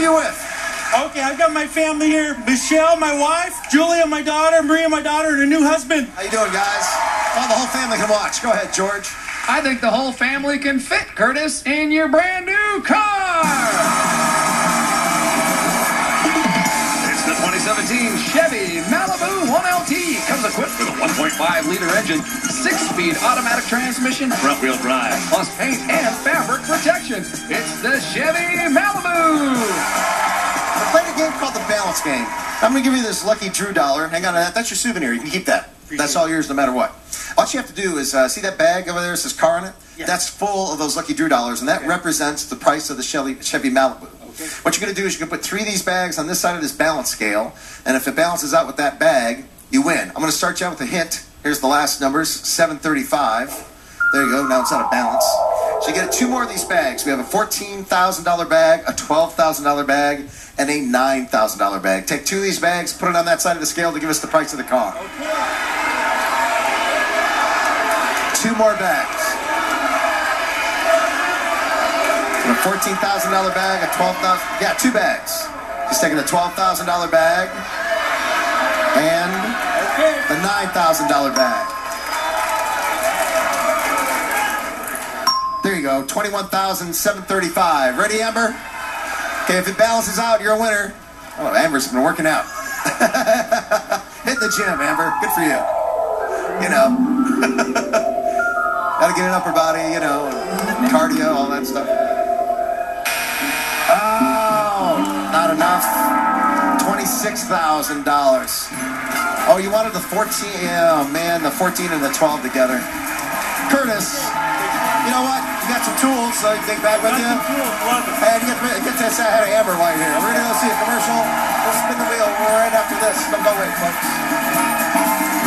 You with okay, I've got my family here. Michelle, my wife, Julia, my daughter, Maria, my daughter, and a new husband. How you doing, guys? Oh, the whole family can watch. Go ahead, George. I think the whole family can fit, Curtis, in your brand new car. It's the 2017 Chevy Malibu 1LT. Comes equipped with a 1.5 liter engine, six-speed automatic transmission, front-wheel drive, plus paint and fabric protection. It's the Chevy Malibu. Game called the Balance Game. I'm going to give you this lucky Drew dollar. Hang on to that. That's your souvenir. You can keep that. That's all yours no matter what. All you have to do is uh, see that bag over there? It says car in it? Yeah. That's full of those lucky Drew dollars, and that Okay. represents the price of the Chevy, Chevy Malibu. Okay. What you're going to do is you're going to put three of these bags on this side of this balance scale, and if it balances out with that bag, you win. I'm going to start you out with a hint. Here's the last numbers 735. There you go. Now it's out of balance. So you get two more of these bags. We have a $14,000 bag, a $12,000 bag, and a $9,000 bag. Take two of these bags, put it on that side of the scale to give us the price of the car. Two more bags. A $14,000 bag, a 12,000, Yeah, two bags. He's taking the $12,000 bag and the $9,000 bag. Go, 21735 Ready, Amber? Okay, if it balances out, you're a winner. Oh, Amber's been working out. Hit the gym, Amber. Good for you. You know. Gotta get an upper body, you know, cardio, all that stuff. Oh, not enough. $26,000. Oh, you wanted the 14, oh man, the 14 and the 12 together. Curtis, you know what? You got some tools, so you take back with you. Hey, get, get this ahead of Amber while you're here. We're going to go see a commercial. We'll spin the wheel right after this. Don't go away, folks.